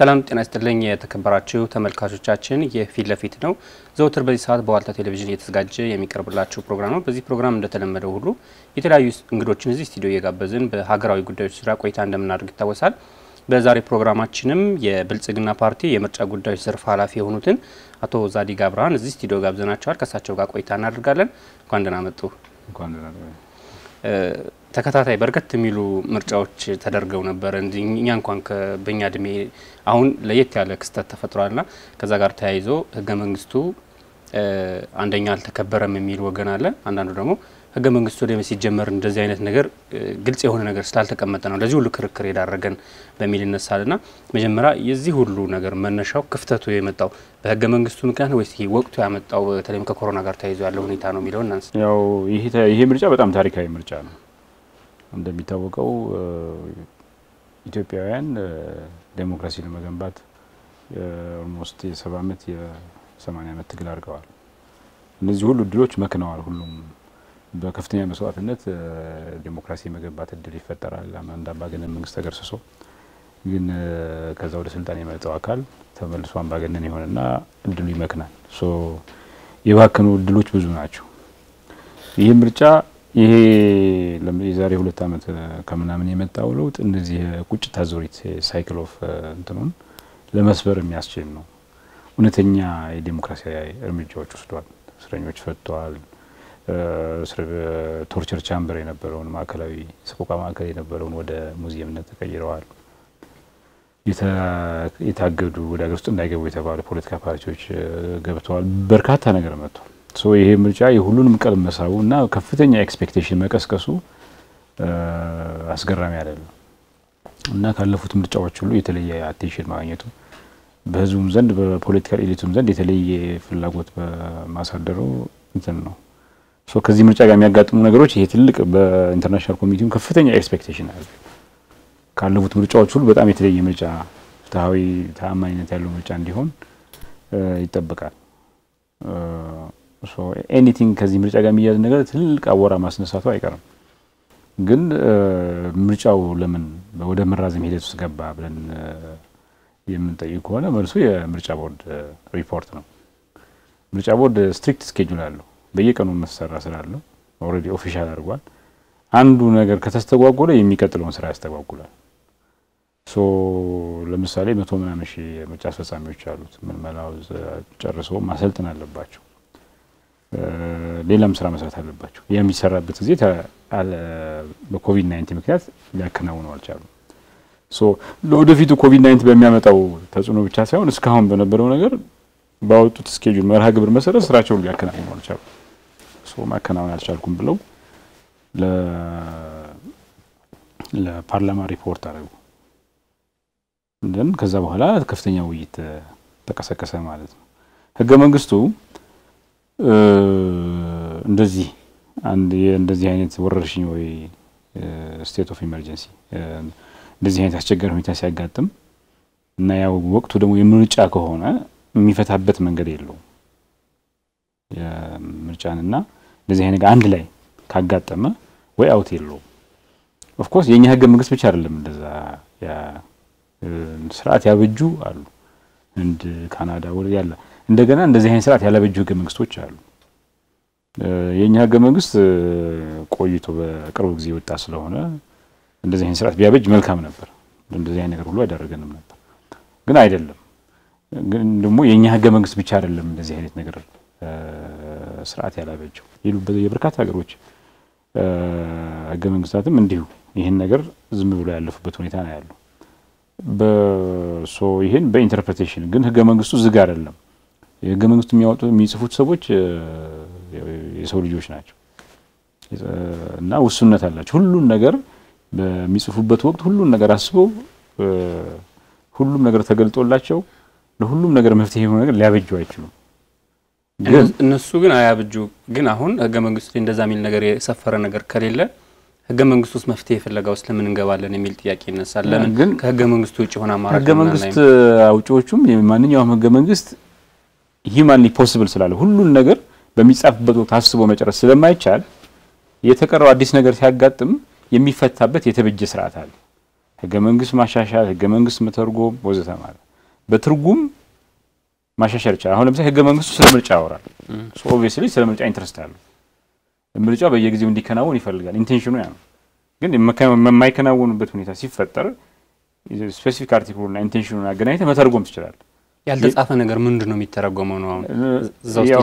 ሰላም ጤና ይስጥልኝ የተከበራችሁ ተመልካቾቻችን፣ ይህ ፊት ለፊት ነው። ዘውትር በዚህ ሰዓት በዋልታ ቴሌቪዥን እየተዘጋጀ የሚቀርብላችሁ ፕሮግራም ነው። በዚህ ፕሮግራም እንደተለመደው ሁሉ የተለያዩ እንግዶችን እዚህ ስቱዲዮ እየጋበዝን በሀገራዊ ጉዳዮች ዙሪያ ቆይታ እንደምናደርግ ይታወሳል። በዛሬ ፕሮግራማችንም የብልጽግና ፓርቲ የምርጫ ጉዳዮች ዘርፍ ኃላፊ የሆኑትን አቶ ዛዲግ አብርሃን እዚህ ስቱዲዮ ጋብዘናቸዋል። ከእሳቸው ጋር ቆይታ እናደርጋለን። እንኳን ደህና መጡ። ተከታታይ በርከት የሚሉ ምርጫዎች ተደርገው ነበር። እኛ እንኳን በእኛ እድሜ አሁን ለየት ያለ ክስተት ተፈጥሯልና ከዛ ጋር ተያይዞ ህገ መንግስቱ አንደኛ አልተከበረም የሚል ወገን አለ። አንዳንዱ ደግሞ ህገ መንግስቱ ወደ ሲጀመር እንደዚህ አይነት ነገር ግልጽ የሆነ ነገር ስላልተቀመጠ ነው ለዚህ ሁሉ ክርክር የዳረገን በሚል ይነሳልና መጀመሪያ የዚህ ሁሉ ነገር መነሻው ክፍተቱ የመጣው በህገ መንግስቱ ምክንያት ወይስ ወቅቱ ያመጣው በተለይም ከኮሮና ጋር ተያይዞ ያለው ሁኔታ ነው የሚለው እናንስ። ያው ይሄ ምርጫ በጣም ታሪካዊ ምርጫ ነው። እንደሚታወቀው ኢትዮጵያውያን ዴሞክራሲ ለመገንባት almost የሰባ ዓመት የሰማኒያ ዓመት ትግል አድርገዋል። እነዚህ ሁሉ እድሎች መክነዋል። ሁሉም በከፍተኛ መስዋዕትነት ዴሞክራሲ የመገንባት እድል ይፈጠራል። አንድ አምባገነን መንግስት ተገርስሶ ግን ከዛ ወደ ስልጣን የመጣው አካል ተመልሶ አምባገነን የሆነና እድሉ ይመክናል። የባከኑ እድሎች ብዙ ናቸው። ይህ ምርጫ ይሄ የዛሬ ሁለት ዓመት ከምናምን የመጣው ለውጥ እነዚህ የቁጭት አዙሪት cycle of እንትኑን ለመስበር የሚያስችል ነው። እውነተኛ የዴሞክራሲያዊ እርምጃዎች ወስዷል። እስረኞች ፈቷል። torture chamber የነበረውን ማዕከላዊ ሰቆቃ ማዕከል የነበረውን ወደ ሙዚየምነት ተቀይረዋል። የታገዱ ወደ ሀገር ውስጥ እንዳይገቡ የተባሉ ፖለቲካ ፓርቲዎች ገብተዋል። በርካታ ነገር መጥቷል። ይሄ ምርጫ የሁሉንም ቀልብ መሳቡ እና ከፍተኛ expectation መቀስቀሱ አስገራሚ አይደለም እና ካለፉት ምርጫዎች ሁሉ የተለየ attention ማግኘቱ በህዝቡም ዘንድ በ political elite ኡም ዘንድ የተለየ ፍላጎት በማሳደሩ እንትን ነው። ከዚህ ምርጫ ጋር የሚያጋጥሙ ነገሮች ይሄ ትልቅ በ international community ውም ከፍተኛ expectation አለ። ካለፉት ምርጫዎች ሁሉ በጣም የተለየ ምርጫ፣ ፍትሐዊ ተአማኝነት ያለው ምርጫ እንዲሆን ይጠበቃል። anything ከዚህ ምርጫ ጋር የሚያዝ ነገር ትልቅ አቧራ ማስነሳቱ አይቀርም። ግን ምርጫው ለምን ወደ መራዘም ሂደት ውስጥ ገባ ብለን የምንጠይቅ ከሆነ መልሱ የምርጫ ቦርድ ሪፖርት ነው። ምርጫ ቦርድ strict schedule አለው። በየቀኑ መሰራት ስላለው already official አድርጓል። አንዱ ነገር ከተስተጓጎለ የሚቀጥለውን ስራ ያስተጓጉላል። so ለምሳሌ መቶ ምናምን ሺህ የምርጫ አስፈጻሚዎች አሉት። ምልመላው ጨርሶ ማሰልጠን አለባቸው። ሌላም ስራ መስራት አለባቸው። ያ የሚሰራበት ጊዜ በ COVID nineteen ምክንያት ሊያከናውኑ አልቻሉም። ለወደፊቱ COVID nineteen በሚያመጣው ተጽዕኖ ብቻ ሳይሆን እስካሁን በነበረው ነገር ባወጡት schedule መርሃ ግብር መሰረት ስራቸውን ሊያከናውኑ አልቻሉም። so ማከናወን አልቻልኩም ብለው ለፓርላማ ሪፖርት አደረጉ። ከዛ በኋላ ከፍተኛ ውይይት ተቀሰቀሰ ማለት ነው። ህገ መንግስቱ እንደዚህ አንድ እንደዚህ አይነት ወረርሽኝ ወይ state of emergency እንደዚህ አይነት አስቸጋሪ ሁኔታ ሲያጋጥም እና ያው ወቅቱ ደግሞ የምርጫ ከሆነ የሚፈታበት መንገድ የለውም። የምርጫንና እንደዚህ አይነት አንድ ላይ ካጋጠመ way out የለውም። of course የእኛ ህገ መንግስት ብቻ አይደለም እንደዛ ስርዓት ያበጁ አሉ። ህንድ፣ ካናዳ ወደ ያለ እንደገና እንደዚህ አይነት ስርዓት ያላበጁ ህገ መንግስቶች አሉ። የእኛ ህገ መንግስት ቆይቶ በቅርብ ጊዜ የወጣ ስለሆነ እንደዚህ አይነት ስርዓት ቢያበጅ መልካም ነበር። እንደዚህ አይነት ነገር ሁሉ አይዳረገንም ነበር፣ ግን አይደለም። ግን ደግሞ የእኛ ህገ መንግስት ብቻ አይደለም እንደዚህ አይነት ነገር ስርዓት ያላበጀው የበርካታ ሀገሮች ህገ መንግስታትም እንዲሁ ይህን ነገር ዝም ብሎ ያለፉበት ሁኔታ ነው ያለው። ይህን በኢንተርፕሬቴሽን ግን ህገ መንግስቱ ዝግ አይደለም። የህገ መንግስቱ የሚያወጡ የሚጽፉት ሰዎች የሰው ልጆች ናቸው እና ውሱነት አላቸው። ሁሉን ነገር በሚጽፉበት ወቅት ሁሉን ነገር አስበው ሁሉም ነገር ተገልጦላቸው ለሁሉም ነገር መፍትሄ የሆነ ነገር ሊያበጁ አይችሉም። እነሱ ግን አያብጁ። ግን አሁን ህገ መንግስቱ እንደዛ የሚል ነገር የሰፈረ ነገር ከሌለ ህገ መንግስቱ ውስጥ መፍትሄ ፍለጋ ውስጥ ለምን እንገባለን የሚል ጥያቄ ይነሳል። ለምን ግን ከህገ መንግስቱ ውጭ የሆነ አማራጭ ህገ መንግስት አውጪዎቹም ማንኛውም ህገ መንግስት humanly possible ስላለ ሁሉን ነገር በሚጻፍበት ወቅት አስቦ መጨረስ ስለማይቻል የተቀረው አዲስ ነገር ሲያጋጥም የሚፈታበት የተበጀ ስርዓት አለ። ህገ መንግስት ማሻሻል፣ ህገ መንግስት መተርጎም ወዘተ ማለት በትርጉም ማሻሻል ይቻላል። አሁን ለምሳሌ ህገ መንግስቱ ስለ ምርጫ ያወራል። obviously ስለ ምርጫ interest አለው። ምርጫው በየጊዜው እንዲከናወን ይፈልጋል። intention ኑ ያ ነው። ግን የማይከናወኑበት ሁኔታ ሲፈጠር specific article ኡና intention ኑን አገናኝተ መተርጎም ትችላል። ያልተጻፈ ነገር ምንድን ነው የሚተረጎመው ነው?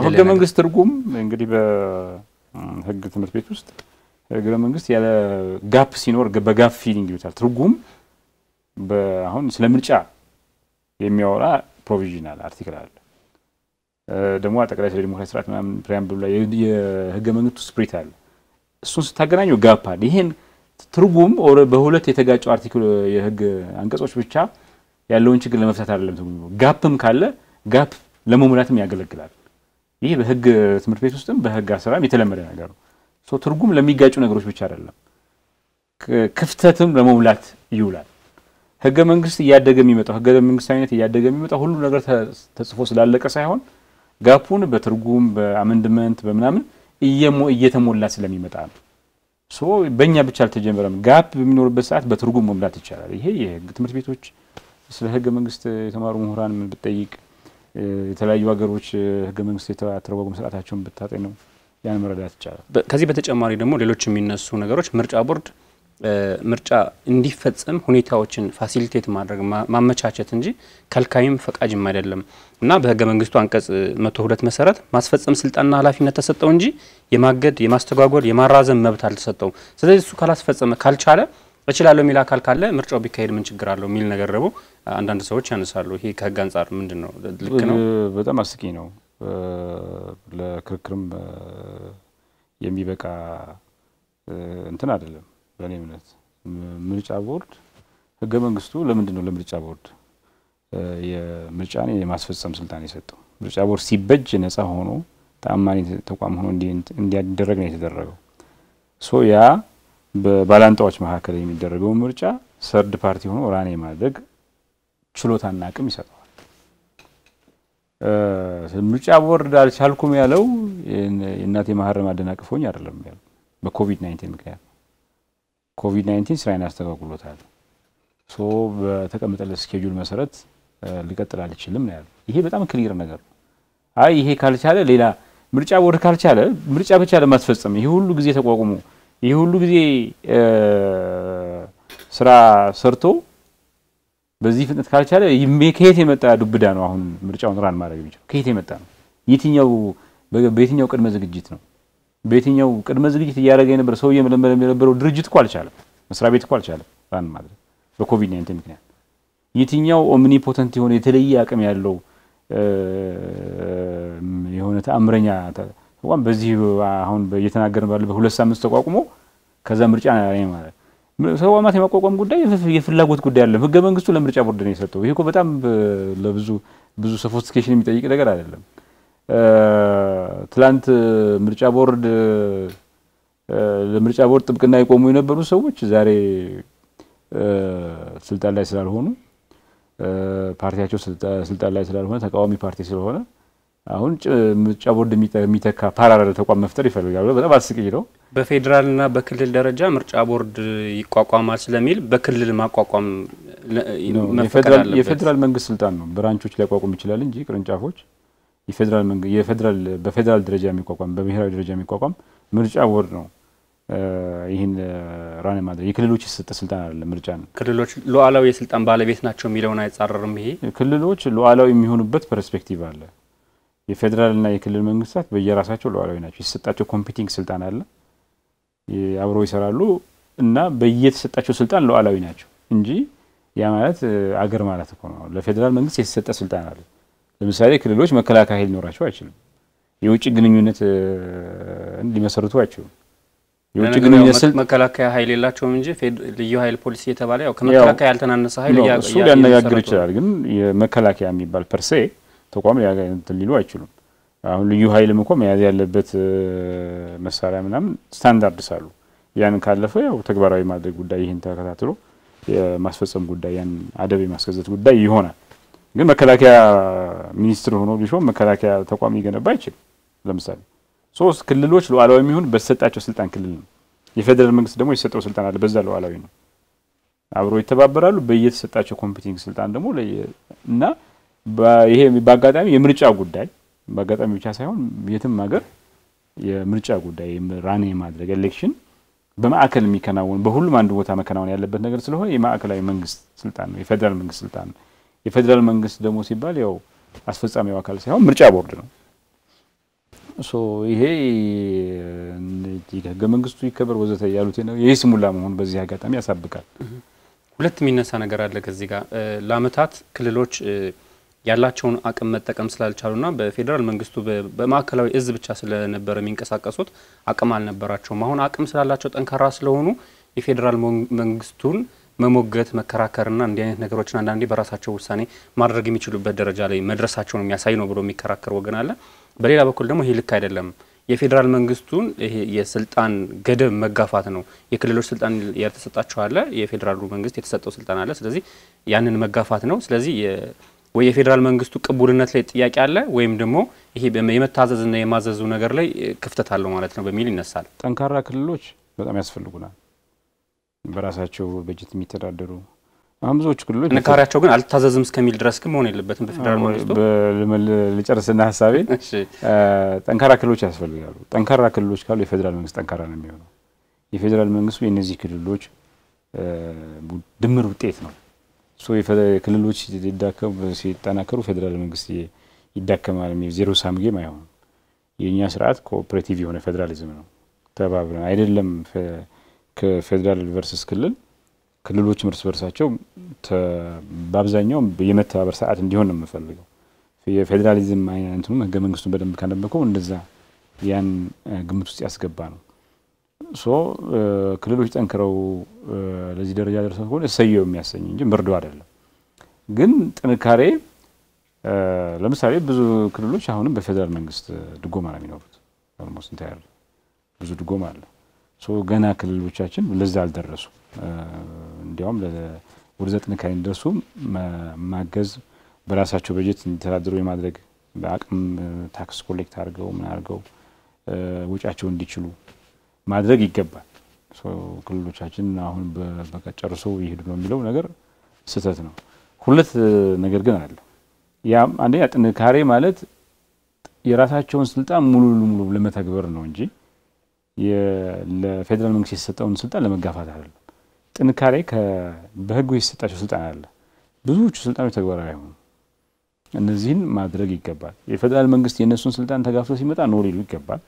ህገ መንግስት ትርጉም እንግዲህ በህግ ትምህርት ቤት ውስጥ ህገ መንግስት ያለ gap ሲኖር በ gap filling ይሉታል። ትርጉም አሁን ስለ ምርጫ የሚያወራ provisional article አለ። ደግሞ አጠቃላይ ስለ ዲሞክራሲ ስርዓት ምናምን preamble ኡ ላይ የህገ መንግስቱ spirit አለ። እሱን ስታገናኘው gap አለ። ይሄን ትርጉም በሁለት የተጋጩ article የህግ አንቀጾች ብቻ ያለውን ችግር ለመፍታት አይደለም ትርጉም። gap ም ካለ gap ለመሙላትም ያገለግላል። ይህ በህግ ትምህርት ቤት ውስጥም በህግ አሰራርም የተለመደ ነገር ነው። ትርጉም ለሚጋጩ ነገሮች ብቻ አይደለም፣ ክፍተትም ለመሙላት ይውላል። ህገ መንግስት እያደገ የሚመጣው ህገ መንግስታዊነት እያደገ የሚመጣው ሁሉ ነገር ተጽፎ ስላለቀ ሳይሆን gap ኡን በትርጉም በ amendment በምናምን እየተሞላ ስለሚመጣ ነው። so በእኛ ብቻ አልተጀመረም። gap በሚኖርበት ሰዓት በትርጉም መሙላት ይቻላል። ይሄ የህግ ትምህርት ቤቶች ስለ ህገ መንግስት የተማሩ ምሁራን እ፣ የተለያዩ ሀገሮች ህገ መንግስት የተተረጓጎም ስርዓታቸውን ብታጤ ነው ያን መረዳት ይቻላል። ከዚህ በተጨማሪ ደግሞ ሌሎች የሚነሱ ነገሮች ምርጫ ቦርድ ምርጫ እንዲፈጸም ሁኔታዎችን facilitate ማድረግ ማመቻቸት እንጂ ከልካይም ፈቃጅም አይደለም እና በህገ መንግስቱ አንቀጽ መቶ ሁለት መሰረት ማስፈጸም ስልጣንና ኃላፊነት ተሰጠው እንጂ የማገድ የማስተጓጎል የማራዘም መብት አልተሰጠውም። ስለዚህ እሱ ካላስፈጸመ ካልቻለ እችላለሁ የሚል አካል ካለ ምርጫው ቢካሄድ ምን ችግር አለው የሚል ነገር ደግሞ አንዳንድ ሰዎች ያነሳሉ። ይሄ ከህግ አንጻር ምንድን ነው ልክ ነው? በጣም አስቂኝ ነው። ለክርክርም የሚበቃ እንትን አይደለም። በእኔ እምነት ምርጫ ቦርድ ህገ መንግስቱ ለምንድን ነው ለምርጫ ቦርድ የምርጫን የማስፈጸም ስልጣን የሰጠው? ምርጫ ቦርድ ሲበጅ ነጻ ሆኖ ተአማኒ ተቋም ሆኖ እንዲ- እንዲያደረግ ነው የተደረገው። so ያ በባላንጣዎች መካከል የሚደረገውን ምርጫ third party ሆኖ run የማድረግ ችሎታና አቅም ይሰጠዋል። ምርጫ ቦርድ አልቻልኩም ያለው የእናቴ ማህረም አደናቅፎኝ አይደለም ያለው በኮቪድ 19 ምክንያት ኮቪድ 19 ስራዬን አስተጓጉሎታል። so በተቀመጠለት schedule መሰረት ሊቀጥል አልችልም ነው ያለው። ይሄ በጣም clear ነገር ነው። አይ ይሄ ካልቻለ ሌላ ምርጫ ቦርድ ካልቻለ ምርጫ ብቻ ለማስፈጸም ይሄ ሁሉ ጊዜ ተቋቁሞ ይሄ ሁሉ ጊዜ ስራ ሰርቶ በዚህ ፍጥነት ካልቻለ ከየት የመጣ ዱብዳ ነው? አሁን ምርጫውን run ማድረግ የሚችለው ከየት የመጣ ነው? የትኛው በየትኛው ቅድመ ዝግጅት ነው? በየትኛው ቅድመ ዝግጅት እያደረገ የነበረ ሰውዬ መለመለ የነበረው ድርጅት እኮ አልቻለም፣ መስሪያ ቤት እኮ አልቻለም run ማድረግ በኮቪድ 19 ምክንያት። የትኛው omnipotent የሆነ የተለየ አቅም ያለው የሆነ ተአምረኛ ተቋም በዚህ አሁን እየተናገርን ባለ በሁለት ሳምንት ተቋቁሞ ከዛ ምርጫ ማለት ተቋማት የማቋቋም ጉዳይ የፍ- የፍላጎት ጉዳይ አለ። ህገ መንግስቱ ለምርጫ ቦርድ ነው የሰጠው። ይሄ እኮ በጣም ለብዙ ብዙ sophistication የሚጠይቅ ነገር አይደለም። ትላንት ምርጫ ቦርድ ለምርጫ ቦርድ ጥብቅና የቆሙ የነበሩ ሰዎች ዛሬ ስልጣን ላይ ስላልሆኑ ፓርቲያቸው ስልጣ- ስልጣን ላይ ስላልሆነ ተቃዋሚ ፓርቲ ስለሆነ አሁን ምርጫ ቦርድ የሚተ- የሚተካ parallel ተቋም መፍጠር ይፈልጋሉ። በጣም አስቂኝ ነው። በፌዴራልና በክልል ደረጃ ምርጫ ቦርድ ይቋቋማል ስለሚል በክልል ማቋቋም የፌዴራል መንግስት ስልጣን ነው። branch ኦች ሊያቋቁም ይችላል እንጂ ቅርንጫፎች የፌዴራል በፌዴራል ደረጃ የሚቋቋም በብሔራዊ ደረጃ የሚቋቋም ምርጫ ቦርድ ነው። ይህን run ማድረግ የክልሎች የተሰጠ ስልጣን አይደለም። ምርጫ ነው። ክልሎች ሉዓላዊ የስልጣን ባለቤት ናቸው የሚለውን አይጻረርም። ይሄ ክልሎች ሉዓላዊ የሚሆኑበት perspective አለ። የፌዴራልና የክልል መንግስታት በየራሳቸው ሉዓላዊ ናቸው። የተሰጣቸው competing ስልጣን አለ። አብረው ይሰራሉ እና በየተሰጣቸው ስልጣን ሉዓላዊ ናቸው እንጂ ያ ማለት አገር ማለት እኮ ነው። ለፌዴራል መንግስት የተሰጠ ስልጣን አለ። ለምሳሌ ክልሎች መከላከያ ኃይል ሊኖራቸው አይችልም። የውጭ ግንኙነት ሊመሰርቱ አይችሉም። የውጭ ግንኙነት መ- ስል መከላከያ ኃይል የላቸውም እንጂ ልዩ ኃይል ፖሊስ እየተባለ ያው ከመከላከያ ያልተናነሰ ኃይል እሱ ሊያነጋግር ይችላል። ግን የመከላከያ የሚባል ፐርሴ ተቋም ሊሉ አይችሉም። አሁን ልዩ ኃይልም እኮ መያዝ ያለበት መሳሪያ ምናምን standards አሉ። ያንን ካለፈ ያው ተግባራዊ ማድረግ ጉዳይ ይህን ተከታትሎ የማስፈጸም ጉዳይ ያን አደብ የማስገዘት ጉዳይ ይሆናል። ግን መከላከያ ሚኒስትር ሆኖ ሊሾም መከላከያ ተቋም ሊገነባ አይችልም። ለምሳሌ ሶስት ክልሎች ሉዓላዊ የሚሆን በተሰጣቸው ስልጣን ክልል ነው። የፌዴራል መንግስት ደግሞ የሰጠው ስልጣን አለ፣ በዛ ሉዓላዊ ነው። አብሮ ይተባበራሉ በየተሰጣቸው competing ስልጣን ደግሞ እና ይሄ በአጋጣሚ የምርጫ ጉዳይ በአጋጣሚ ብቻ ሳይሆን የትም ሀገር የምርጫ ጉዳይ run የማድረግ election በማዕከል የሚከናወን በሁሉም አንድ ቦታ መከናወን ያለበት ነገር ስለሆነ የማዕከላዊ መንግስት ስልጣን ነው፣ የፌዴራል መንግስት ስልጣን ነው። የፌዴራል መንግስት ደግሞ ሲባል ያው አስፈጻሚው አካል ሳይሆን ምርጫ ቦርድ ነው። so ይሄ ህገ መንግስቱ ይከበር ወዘተ ያሉት ነው። ይህ ስሙላ መሆኑ በዚህ አጋጣሚ ያሳብቃል። ሁለት የሚነሳ ነገር አለ ከዚህ ጋር ለአመታት ክልሎች ያላቸውን አቅም መጠቀም ስላልቻሉና በፌዴራል መንግስቱ በማዕከላዊ እዝ ብቻ ስለነበረ የሚንቀሳቀሱት አቅም አልነበራቸውም። አሁን አቅም ስላላቸው ጠንካራ ስለሆኑ የፌዴራል መንግስቱን መሞገት መከራከርና እንዲህ አይነት ነገሮችን አንዳንዴ በራሳቸው ውሳኔ ማድረግ የሚችሉበት ደረጃ ላይ መድረሳቸውን የሚያሳይ ነው ብሎ የሚከራከር ወገን አለ። በሌላ በኩል ደግሞ ይሄ ልክ አይደለም፣ የፌዴራል መንግስቱን ይሄ የስልጣን ገደብ መጋፋት ነው። የክልሎች ስልጣን ያልተሰጣቸው አለ፣ የፌዴራሉ መንግስት የተሰጠው ስልጣን አለ። ስለዚህ ያንን መጋፋት ነው። ስለዚህ ወይ የፌዴራል መንግስቱ ቅቡልነት ላይ ጥያቄ አለ ወይም ደግሞ ይሄ የመታዘዝና የማዘዙ ነገር ላይ ክፍተት አለው ማለት ነው በሚል ይነሳል። ጠንካራ ክልሎች በጣም ያስፈልጉናል። በራሳቸው በጀት የሚተዳደሩ አሁን ብዙዎቹ ክልሎች ጥንካሬያቸው ግን አልታዘዝም እስከሚል ድረስ ግን መሆን የለበትም። በፌዴራል መንግስቱ ልጨርስና ሀሳቤ ጠንካራ ክልሎች ያስፈልጋሉ። ጠንካራ ክልሎች ካሉ የፌዴራል መንግስት ጠንካራ ነው የሚሆነው። የፌዴራል መንግስቱ የእነዚህ ክልሎች ድምር ውጤት ነው። ክልሎች ሲጠናከሩ ፌዴራል መንግስት ይዳከማል የሚል zero sum game አይሆንም። የእኛ ስርዓት cooperative የሆነ ፌዴራሊዝም ነው። ተባብረን አይደለም ከፌዴራል versus ክልል ክልሎች እርስ በርሳቸው በአብዛኛው የመተባበር ስርዓት እንዲሆን ነው የምፈልገው። የፌዴራሊዝም አይነቱም ህገ መንግስቱን በደንብ ካነበከው እንደዛ ያን ግምት ውስጥ ያስገባ ነው። so ክልሎች ጠንክረው ለዚህ ደረጃ ደርሰው ከሆነ እሰየው የሚያሰኝ እንጂ መርዶ አይደለም። ግን ጥንካሬ ለምሳሌ ብዙ ክልሎች አሁንም በፌዴራል መንግስት ድጎማ ነው የሚኖሩት። almost ብዙ ድጎማ አለ። ገና ክልሎቻችን ለዛ አልደረሱ። እንዲያውም ወደዛ ጥንካሬ እንዲደርሱ ማገዝ፣ በራሳቸው በጀት እንዲተዳደሩ የማድረግ በአቅም ታክስ ኮሌክት አድርገው ምን አድርገው ወጪያቸው እንዲችሉ ማድረግ ይገባል። ክልሎቻችን አሁን በቃ ጨርሶ ይሄዱ ነው የሚለው ነገር ስህተት ነው። ሁለት ነገር ግን አለ። አንደኛ ጥንካሬ ማለት የራሳቸውን ስልጣን ሙሉ ለሙሉ ለመተግበር ነው እንጂ ለፌዴራል መንግስት የተሰጠውን ስልጣን ለመጋፋት አይደለም። ጥንካሬ በህጉ የተሰጣቸው ስልጣን አለ። ብዙዎቹ ስልጣኖች ተግባራዊ አይሆኑም። እነዚህን ማድረግ ይገባል። የፌዴራል መንግስት የእነሱን ስልጣን ተጋፍቶ ሲመጣ no ሊሉ ይገባል።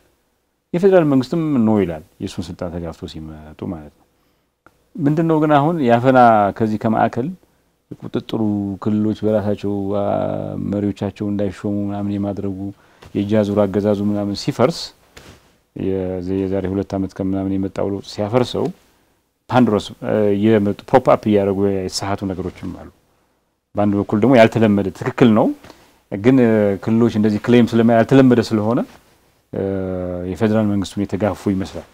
የፌዴራል መንግስትም no ይላል የእሱን ስልጣን ተጋፍቶ ሲመጡ ማለት ነው። ምንድን ነው ግን አሁን የአፈና ከዚህ ከማዕከል ቁጥጥሩ ክልሎች በራሳቸው መሪዎቻቸው እንዳይሾሙ ምናምን የማድረጉ የእጅ አዙር አገዛዙ ምናምን ሲፈርስ የዛሬ ሁለት ዓመት ከምናምን የመጣው ለውጥ ሲያፈርሰው ፓንድሮስ የመጡ pop up እያደረጉ የተሳሳቱ ነገሮችም አሉ። በአንድ በኩል ደግሞ ያልተለመደ ትክክል ነው፣ ግን ክልሎች እንደዚህ claim ያልተለመደ ስለሆነ የፌዴራል መንግስቱን የተጋፉ ይመስላል።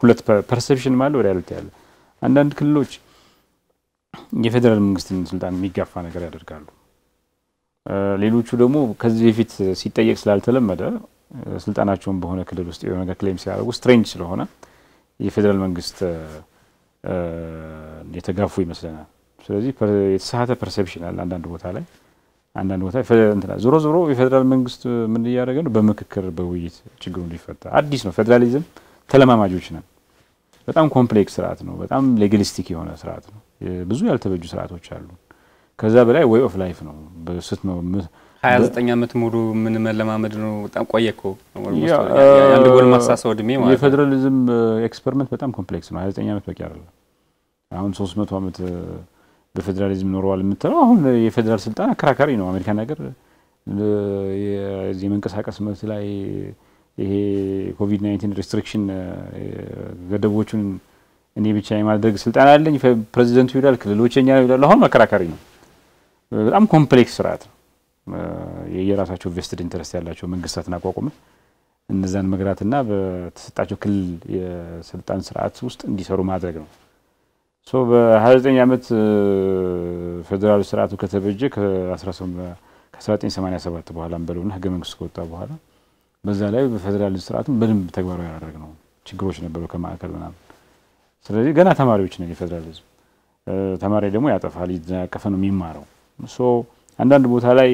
ሁለት perception አለ፣ ያሉት ያለ አንዳንድ ክልሎች የፌዴራል መንግስትን ስልጣን የሚጋፋ ነገር ያደርጋሉ። ሌሎቹ ደግሞ ከዚህ በፊት ሲጠየቅ ስላልተለመደ ስልጣናቸውን በሆነ ክልል ውስጥ የሆነ claim ሲያደርጉ strange ስለሆነ የፌዴራል መንግስት የተጋፉ ይመስለናል። ስለዚህ የተሳሳተ perception አለ አንዳንድ ቦታ ላይ አንዳንድ ቦታ ዞሮ ዞሮ የፌዴራል መንግስት ምን እያደረገ ነው? በምክክር በውይይት ችግሩ እንዲፈታ አዲስ ነው። ፌዴራሊዝም ተለማማጆች ነን። በጣም complex ስርዓት ነው። በጣም legalistic የሆነ ስርዓት ነው። ብዙ ያልተበጁ ስርዓቶች አሉ። ከዛ በላይ way of life ነው ሀያ ዘጠኝ ዓመት ሙሉ ምን መለማመድ ነው። በጣም ቆየ እኮ የአንድ ጎልማሳ ሰው እድሜ ማለት የፌዴራሊዝም experiment በጣም complex ነው። ሀያ ዘጠኝ ዓመት በቂ አይደለም። አሁን ሶስት መቶ ዓመት በፌዴራሊዝም ኖረዋል የምትለው አሁን የፌዴራል ስልጣን አከራካሪ ነው። አሜሪካን ሀገር የመንቀሳቀስ መብት ላይ ይሄ COVID nineteen restriction ገደቦቹን እኔ ብቻ የማድረግ ስልጣን አለኝ ፕሬዚደንቱ ይላል፣ ክልሎች የኛ ይላሉ። አሁን አከራካሪ ነው። በጣም complex ስርዓት ነው። የየራሳቸው vested interest ያላቸው መንግስታትን አቋቁመን እነዛን መግራትና በተሰጣቸው ክልል የስልጣን ስርዓት ውስጥ እንዲሰሩ ማድረግ ነው። so በ29 ዓመት ፌዴራል ስርዓቱ ከተበጀ ከ1987 በኋላ በለውና ህገ መንግስት ከወጣ በኋላ በዛ ላይ በፌዴራል ስርዓቱን በደንብ ተግባራዊ ያደረግነው። ችግሮች ነበሩ ከማዕከል ምናምን። ስለዚህ ገና ተማሪዎች ነን። የፌዴራሊዝም ተማሪ ደግሞ ያጠፋል፣ እያጠፋ ነው የሚማረው። አንዳንድ ቦታ ላይ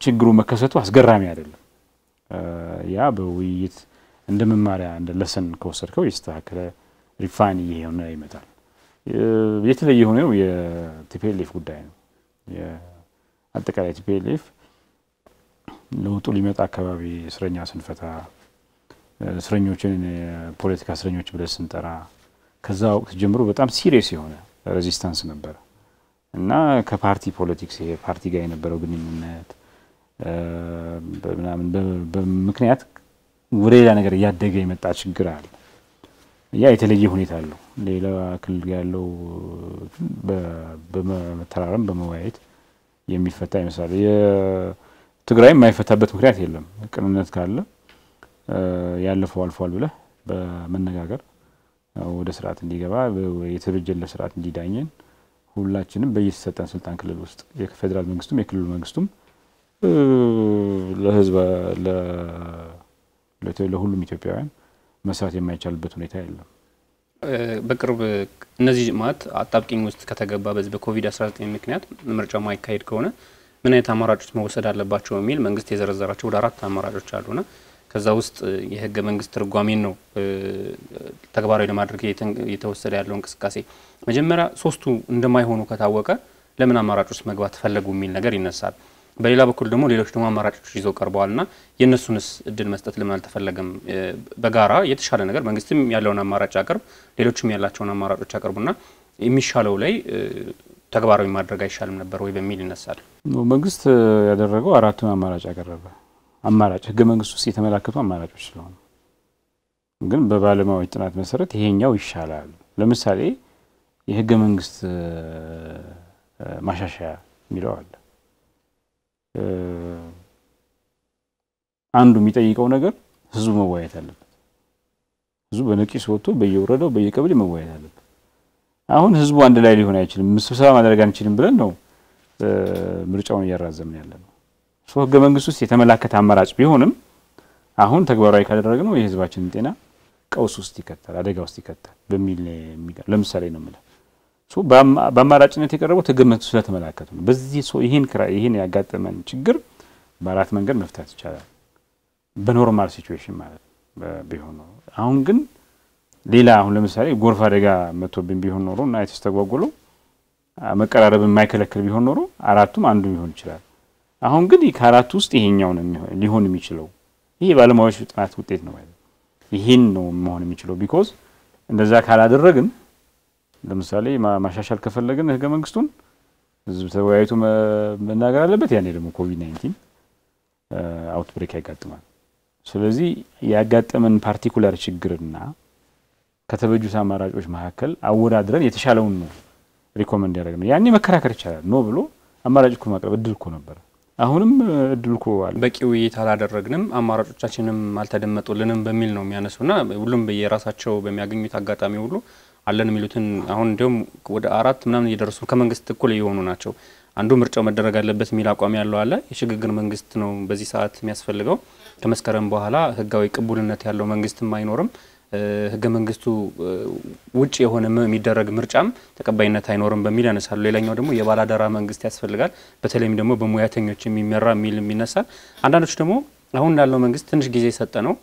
ችግሩ መከሰቱ አስገራሚ አይደለም። ያ በውይይት እንደ መማሪያ እንደ lesson ከወሰድከው የተስተካከለ refine እየሆነ ይመጣል። የተለየ የሆነው የ TPLF ጉዳይ ነው። አጠቃላይ TPLF ለውጡ ሊመጣ አካባቢ እስረኛ ስንፈታ እስረኞችን የፖለቲካ እስረኞች ብለን ስንጠራ ከዛ ወቅት ጀምሮ በጣም serious የሆነ resistance ነበረ እና ከ party politics ይሄ ፓርቲ ጋር የነበረው ግንኙነት ምናምን በምክንያት ወደ ሌላ ነገር እያደገ የመጣ ችግር አለ። ያ የተለየ ሁኔታ አለው። ሌላ ክልል ያለው በመተራረም በመወያየት የሚፈታ ይመስላል። የትግራይ የማይፈታበት ምክንያት የለም። ቅንነት ካለ ያለፈው አልፏል ብለህ በመነጋገር ወደ ስርዓት እንዲገባ የተበጀለት ስርዓት እንዲዳኘን ሁላችንም በየተሰጠን ስልጣን ክልል ውስጥ የፌዴራል መንግስቱም የክልሉ መንግስቱም ለህዝብ ለሁሉም ኢትዮጵያውያን መስራት የማይቻልበት ሁኔታ የለም። በቅርብ እነዚህ ማለት አጣብቂኝ ውስጥ ከተገባ በዚህ በኮቪድ-19 ምክንያት ምርጫው ማይካሄድ ከሆነ ምን አይነት አማራጮች መወሰድ አለባቸው የሚል መንግስት የዘረዘራቸው ወደ አራት አማራጮች አሉና ከዛ ውስጥ የህገ መንግስት ትርጓሜን ነው ተግባራዊ ለማድረግ እየተወሰደ ያለው እንቅስቃሴ። መጀመሪያ ሶስቱ እንደማይሆኑ ከታወቀ ለምን አማራጭ ውስጥ መግባት ፈለጉ የሚል ነገር ይነሳል። በሌላ በኩል ደግሞ ሌሎች ደግሞ አማራጮች ይዘው ቀርበዋል ና የእነሱንስ እድል መስጠት ለምን አልተፈለገም? በጋራ የተሻለ ነገር መንግስትም ያለውን አማራጭ አቅርብ፣ ሌሎችም ያላቸውን አማራጮች አቅርቡና የሚሻለው ላይ ተግባራዊ ማድረግ አይሻልም ነበር ወይ በሚል ይነሳል። መንግስት ያደረገው አራቱን አማራጭ ያቀረበ አማራጭ ህገ መንግስት ውስጥ የተመላከቱ አማራጮች ስለሆኑ ግን በባለሙያዎች ጥናት መሰረት ይሄኛው ይሻላል። ለምሳሌ የህገ መንግስት ማሻሻያ የሚለው አለ። አንዱ የሚጠይቀው ነገር ህዝቡ መወያየት አለበት። ህዝቡ በነቂስ ወጥቶ በየወረዳው በየቀበሌ መወያየት አለበት። አሁን ህዝቡ አንድ ላይ ሊሆን አይችልም፣ ስብሰባ ማድረግ አንችልም ብለን ነው ምርጫውን እያራዘምን ያለ ነው። ህገ መንግስት ውስጥ የተመላከተ አማራጭ ቢሆንም አሁን ተግባራዊ ካደረግነው የህዝባችንን ጤና ቀውስ ውስጥ ይከታል፣ አደጋ ውስጥ ይከታል በሚል ለምሳሌ ነው የምልህ በአማራጭነት የቀረቡት ህገ መንግስቱ ስለተመላከቱ ነው። በዚህ ይህን ይህን ያጋጠመን ችግር በአራት መንገድ መፍታት ይቻላል፣ በ normal situation ማለት ቢሆን ነው። አሁን ግን ሌላ አሁን ለምሳሌ ጎርፍ አደጋ መጥቶብን ቢሆን ኖሮ እና የተስተጓጎለው መቀራረብ የማይከለክል ቢሆን ኖሮ አራቱም አንዱ ሊሆን ይችላል። አሁን ግን ከአራቱ ውስጥ ይሄኛው ሊሆን የሚችለው። ይሄ ባለሙያዎች ጥናት ውጤት ነው ይህን ነው መሆን የሚችለው። because እንደዛ ካላደረግን ለምሳሌ ማሻሻል ከፈለግን ህገ መንግስቱን ህዝብ ተወያይቶ መናገር አለበት። ያኔ ደግሞ COVID nineteen outbreak ያጋጥማል። ስለዚህ ያጋጠመን particular ችግርና ከተበጁት አማራጮች መካከል አወዳድረን የተሻለውን ነው recommend ያደረግነው። ያኔ መከራከር ይቻላል። no ብሎ አማራጭ እኮ ማቅረብ እድል እኮ ነበረ። አሁንም እድል እኮ አለ። በቂ ውይይት አላደረግንም፣ አማራጮቻችንም አልተደመጡልንም በሚል ነው የሚያነሱና ሁሉም የራሳቸው በሚያገኙት አጋጣሚ ሁሉ አለን የሚሉትን አሁን እንዲሁም ወደ አራት ምናምን እየደረሱ ከመንግስት እኩል የሆኑ ናቸው። አንዱ ምርጫው መደረግ አለበት የሚል አቋም ያለው አለ። የሽግግር መንግስት ነው በዚህ ሰዓት የሚያስፈልገው። ከመስከረም በኋላ ህጋዊ ቅቡልነት ያለው መንግስትም አይኖርም። ህገ መንግስቱ ውጭ የሆነ የሚደረግ ምርጫም ተቀባይነት አይኖርም በሚል ያነሳሉ። ሌላኛው ደግሞ የባላደራ መንግስት ያስፈልጋል፣ በተለይም ደግሞ በሙያተኞች የሚመራ የሚል ይነሳል። አንዳንዶች ደግሞ አሁን ያለው መንግስት ትንሽ ጊዜ የሰጠ ነው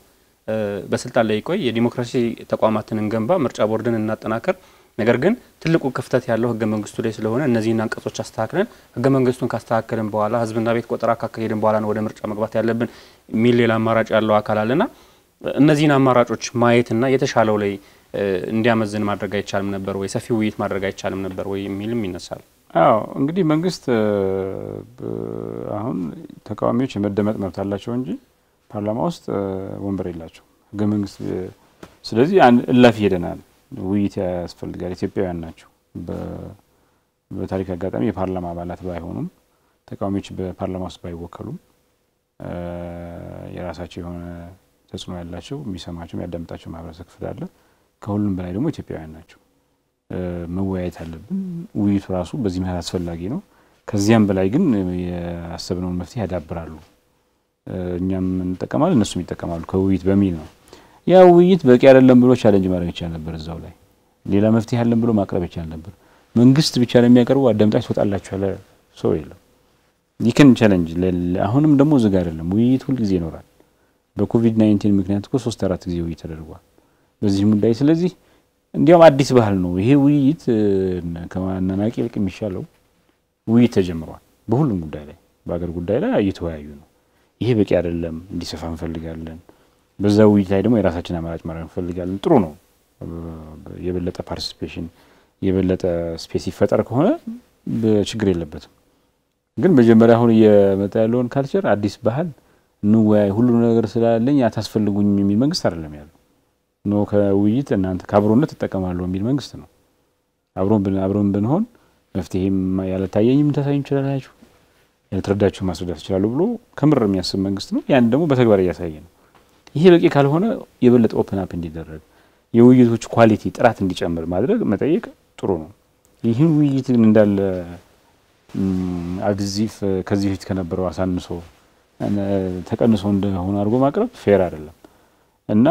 በስልጣን ላይ ይቆይ፣ የዲሞክራሲ ተቋማትን እንገንባ፣ ምርጫ ቦርድን እናጠናከር። ነገር ግን ትልቁ ክፍተት ያለው ህገ መንግስቱ ላይ ስለሆነ እነዚህን አንቀጾች አስተካክለን ህገ መንግስቱን ካስተካከልን በኋላ ህዝብና ቤት ቆጠራ ካካሄድን በኋላ ነው ወደ ምርጫ መግባት ያለብን የሚል ሌላ አማራጭ ያለው አካል አለና እነዚህን አማራጮች ማየትና የተሻለው ላይ እንዲያመዝን ማድረግ አይቻልም ነበር ወይ? ሰፊ ውይይት ማድረግ አይቻልም ነበር ወይ የሚልም ይነሳል። አዎ እንግዲህ መንግስት አሁን ተቃዋሚዎች የመደመጥ መብት አላቸው እንጂ ፓርላማ ውስጥ ወንበር የላቸው ህገ መንግስት። ስለዚህ እላፊ ሄደናል። ውይይት ያስፈልጋል። ኢትዮጵያውያን ናቸው። በታሪክ አጋጣሚ የፓርላማ አባላት ባይሆኑም ተቃዋሚዎች በፓርላማ ውስጥ ባይወከሉም የራሳቸው የሆነ ተጽዕኖ ያላቸው የሚሰማቸው የሚያዳምጣቸው ማህበረሰብ ክፍል አለ። ከሁሉም በላይ ደግሞ ኢትዮጵያውያን ናቸው። መወያየት አለብን። ውይይቱ ራሱ በዚህ ምክንያት አስፈላጊ ነው። ከዚያም በላይ ግን ያሰብነውን መፍትሄ ያዳብራሉ። እኛም እንጠቀማለን፣ እነሱም ይጠቀማሉ ከውይይት በሚል ነው። ያ ውይይት በቂ አይደለም ብሎ challenge ማድረግ ይቻል ነበር። እዛው ላይ ሌላ መፍትሄ አለን ብሎ ማቅረብ ይቻል ነበር። መንግስት ብቻ ለሚያቀርቡ አዳምጣችሁ ትወጣላችሁ ያለ ሰው የለም። ይህን challenge አሁንም ደግሞ ዝግ አይደለም፣ ውይይት ሁልጊዜ ይኖራል። በ COVID nineteen ምክንያት እኮ ሶስት አራት ጊዜ ውይይት ተደርጓል በዚህ ጉዳይ። ስለዚህ እንዲያውም አዲስ ባህል ነው ይሄ ውይይት ከማናናቂ ይልቅ የሚሻለው ውይይት ተጀምሯል። በሁሉም ጉዳይ ላይ በአገር ጉዳይ ላይ እየተወያዩ ነው። ይሄ በቂ አይደለም፣ እንዲሰፋ እንፈልጋለን። በዛ ውይይት ላይ ደግሞ የራሳችን አማራጭ ማድረግ እንፈልጋለን። ጥሩ ነው። የበለጠ participation የበለጠ space ይፈጠር ከሆነ ችግር የለበትም። ግን መጀመሪያ አሁን እየመጣ ያለውን culture አዲስ ባህል እንወያይ፣ ሁሉ ነገር ስላለኝ አታስፈልጉኝ የሚል መንግስት አይደለም ያለው። no ከውይይት እናንተ ከአብሮነት ትጠቀማለሁ የሚል መንግስት ነው። አብሮን ብንሆን መፍትሄም ያልታየኝም ታሳዩ ይችላላችሁ፣ ያልተረዳችሁ ማስረዳት ይችላሉ ብሎ ከምር የሚያስብ መንግስት ነው። ያን ደግሞ በተግባር እያሳየ ነው። ይሄ በቂ ካልሆነ የበለጠ open up እንዲደረግ የውይይቶች quality ጥራት እንዲጨምር ማድረግ መጠየቅ ጥሩ ነው። ይህን ውይይት ግን እንዳለ አግዝፎ ከዚህ በፊት ከነበረው አሳንሶ ተቀንሶ እንደሆነ አድርጎ ማቅረብ fair አይደለም እና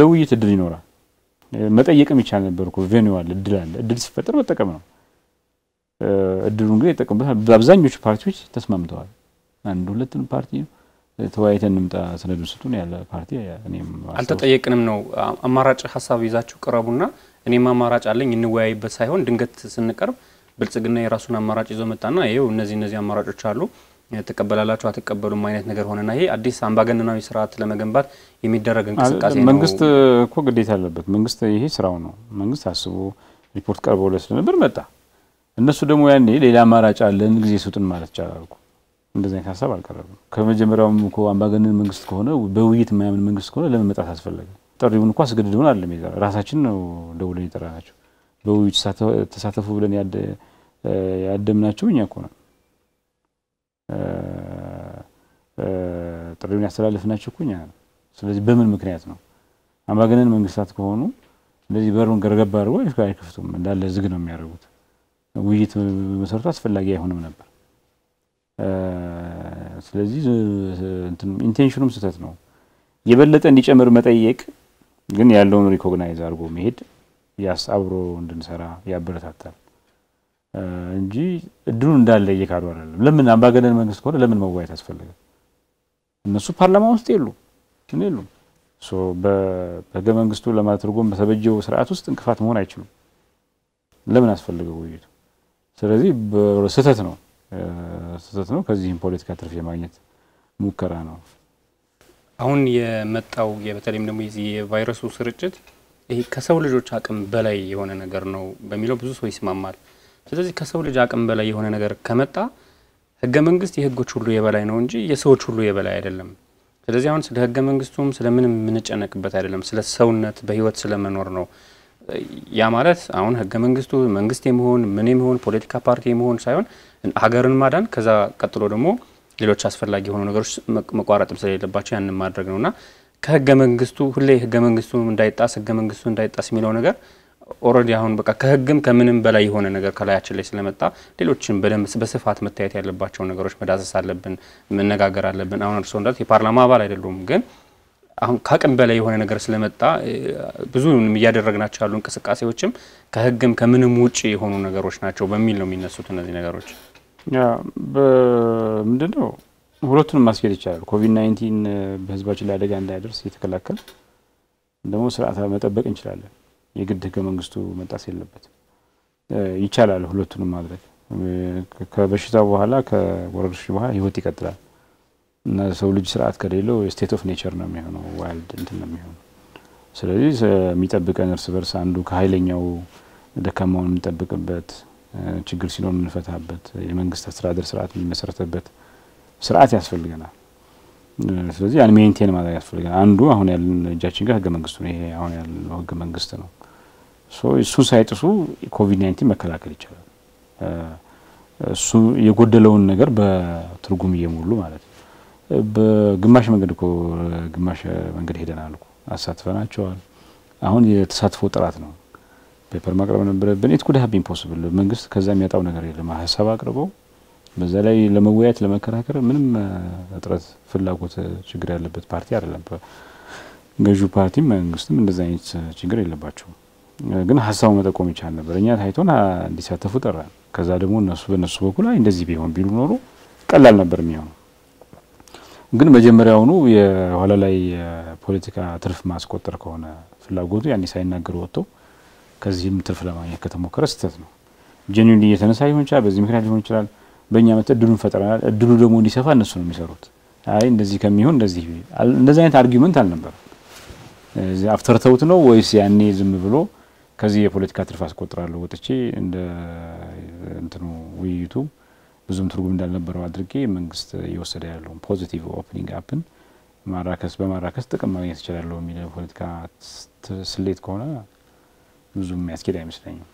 ለውይይት እድል ይኖራል። መጠየቅም ይቻል ነበር እኮ venue ው አለ፣ እድል አለ። እድል ሲፈጠር መጠቀም ነው። እድሉን ግን የጠቀሙበታል። በአብዛኞቹ ፓርቲዎች ተስማምተዋል። አንድ ሁለትን ፓርቲ ተወያይተን እንምጣ ሰነዱን ስጡን ያለ ፓርቲ አልተጠየቅንም ነው። አማራጭ ሀሳብ ይዛችሁ ቅረቡና እኔም አማራጭ አለኝ እንወያይበት ሳይሆን ድንገት ስንቀርብ ብልጽግና የራሱን አማራጭ ይዞ መጣና ይኸው እነዚህ እነዚህ አማራጮች አሉ ትቀበላላችሁ አትቀበሉም አይነት ነገር ሆነና ይሄ አዲስ አምባገነናዊ ስርዓት ለመገንባት የሚደረግ እንቅስቃሴ ነው። መንግስት እኮ ግዴታ አለበት። መንግስት ይሄ ስራው ነው። መንግስት አስቦ ሪፖርት ቀርበውለት ስለነበር መጣ። እነሱ ደግሞ ያኔ ሌላ አማራጭ አለን ጊዜ ስጡን ማለት ይቻላል እኮ እንደዚህ አይነት ሀሳብ አልቀረብም። ከመጀመሪያውም እኮ አምባገነን መንግስት ከሆነ በውይይት የማያምን መንግስት ከሆነ ለምን መጣት አስፈለገ? ጥሪውን እኮ አስገድደውን አለም የጠራ ራሳችን ነው ደውለን የጠራ ናቸው። በውይይት ተሳተፉ ብለን ያደምናቸው እኛ እኮ ነው። ጥሪውን ያስተላለፍናቸው እኮ እኛ ነው። ስለዚህ በምን ምክንያት ነው? አምባገነን መንግስታት ከሆኑ እንደዚህ በሩን ገርገባ አድርጎ አይከፍቱም። እንዳለ ዝግ ነው የሚያደርጉት። ውይይት መሰረቱ አስፈላጊ አይሆንም ነበር። ስለዚህ intention ኑም ስህተት ነው። የበለጠ እንዲጨምር መጠየቅ ግን ያለውን recognize አድርጎ መሄድ አብሮ እንድንሰራ ያበረታታል እንጂ እድሉን እንዳለ እየካዱ አይደለም። ለምን አምባገነን መንግስት ከሆነ ለምን መወያየት አስፈለገ? እነሱ ፓርላማ ውስጥ የሉ ምን የሉም። በህገ መንግስቱ ለማትርጎም በተበጀው ስርዓት ውስጥ እንቅፋት መሆን አይችሉም። ለምን አስፈለገው ውይይቱ? ስለዚህ ስህተት ነው ስህተት ነው። ከዚህም ፖለቲካ ትርፍ የማግኘት ሙከራ ነው። አሁን የመጣው በተለይም ደግሞ የቫይረሱ ስርጭት ይሄ ከሰው ልጆች አቅም በላይ የሆነ ነገር ነው በሚለው ብዙ ሰው ይስማማል። ስለዚህ ከሰው ልጅ አቅም በላይ የሆነ ነገር ከመጣ ህገ መንግስት የህጎች ሁሉ የበላይ ነው እንጂ የሰዎች ሁሉ የበላይ አይደለም። ስለዚህ አሁን ስለ ህገ መንግስቱም ስለምንም የምንጨነቅበት አይደለም። ስለ ሰውነት በህይወት ስለመኖር ነው። ያ ማለት አሁን ህገ መንግስቱ መንግስት የመሆን ምን የመሆን ፖለቲካ ፓርቲ የመሆን ሳይሆን ሀገርን ማዳን ከዛ ቀጥሎ ደግሞ ሌሎች አስፈላጊ የሆኑ ነገሮች መቋረጥም ስለሌለባቸው ያንን ማድረግ ነውና ከህገ መንግስቱ ሁሌ ህገ መንግስቱ እንዳይጣስ ህገ መንግስቱ እንዳይጣስ የሚለው ነገር already አሁን በቃ ከህግም ከምንም በላይ የሆነ ነገር ከላያችን ላይ ስለመጣ ሌሎችን በደንብ በስፋት መታየት ያለባቸው ነገሮች መዳሰስ አለብን፣ መነጋገር አለብን። አሁን እርስዎ እንዳሉት የፓርላማ አባል አይደሉም፣ ግን አሁን ከአቅም በላይ የሆነ ነገር ስለመጣ ብዙ እያደረግናቸው ያሉ እንቅስቃሴዎችም ከህግም ከምንም ውጭ የሆኑ ነገሮች ናቸው በሚል ነው የሚነሱት እነዚህ ነገሮች። ምንድን ነው ሁለቱንም ማስኬድ ይቻላል። ኮቪድ nineteen በህዝባችን ላይ አደጋ እንዳያደርስ እየተከላከል ደግሞ ስርዓት መጠበቅ እንችላለን። የግድ ህገ መንግስቱ መጣስ የለበትም። ይቻላል ሁለቱንም ማድረግ። ከበሽታው በኋላ ከወረርሽኝ በኋላ ህይወት ይቀጥላል እና ሰው ልጅ ስርዓት ከሌለው state of nature ነው የሚሆነው፣ wild እንትን ነው የሚሆነው። ስለዚህ የሚጠብቀን እርስ በርስ አንዱ ከሀይለኛው ደካማውን የምንጠብቅበት ችግር ሲኖር የምንፈታበት የመንግስት አስተዳደር ስርዓት የሚመሰረተበት ስርዓት ያስፈልገናል። ስለዚህ ያን maintain ማድረግ ያስፈልገናል። አንዱ አሁን ያለን እጃችን ጋር ህገ መንግስቱ ነው። ይሄ አሁን ያለው ህገ መንግስት ነው። እሱን ሳይጥሱ ኮቪድ nineteen መከላከል ይቻላል። እሱ የጎደለውን ነገር በትርጉም እየሞሉ ማለት ነው። በግማሽ መንገድ እኮ ግማሽ መንገድ ሄደናል እኮ አሳትፈናቸዋል። አሁን የተሳትፎ ጥራት ነው። paper ማቅረብ ነበረብን። it could have been possible። መንግስት ከዛ የሚያጣው ነገር የለም። ሀሳብ አቅርበው በዛ ላይ ለመወያየት ለመከራከር ምንም እጥረት ፍላጎት ችግር ያለበት ፓርቲ አይደለም። ገዢው ፓርቲም መንግስትም እንደዚ አይነት ችግር የለባቸውም። ግን ሀሳቡ መጠቆም ይቻል ነበር። እኛ ታይቶን እንዲሳተፉ ጠራን። ከዛ ደግሞ እነሱ በእነሱ በኩል አይ እንደዚህ ቢሆን ቢሉ ኖሮ ቀላል ነበር የሚሆነው። ግን መጀመሪያውኑ የኋላ ላይ የፖለቲካ ትርፍ ማስቆጠር ከሆነ ፍላጎቱ ያኔ ሳይናገሩ ወጥቶ ከዚህም ትርፍ ለማግኘት ከተሞከረ ስህተት ነው። genuine እየተነሳ ሊሆን ይችላል፣ በዚህ ምክንያት ሊሆን ይችላል። በእኛ መጠ እድሉን ፈጥረናል። እድሉ ደግሞ እንዲሰፋ እነሱ ነው የሚሰሩት። አይ እንደዚህ ከሚሆን እንደዚህ እንደዚህ አይነት argument አልነበረም። አፍተርthought ነው ወይስ ያኔ ዝም ብሎ ከዚህ የፖለቲካ ትርፍ አስቆጥራለሁ ወጥቼ እንደ እንትኑ ውይይቱ ብዙም ትርጉም እንዳልነበረው አድርጌ መንግስት እየወሰደ ያለውን ፖዚቲቭ ኦፕኒንግ አፕን ማራከስ በማራከስ ጥቅም ማግኘት ይችላለሁ የሚል ፖለቲካ ስሌት ከሆነ ብዙም የሚያስኬድ አይመስለኝም።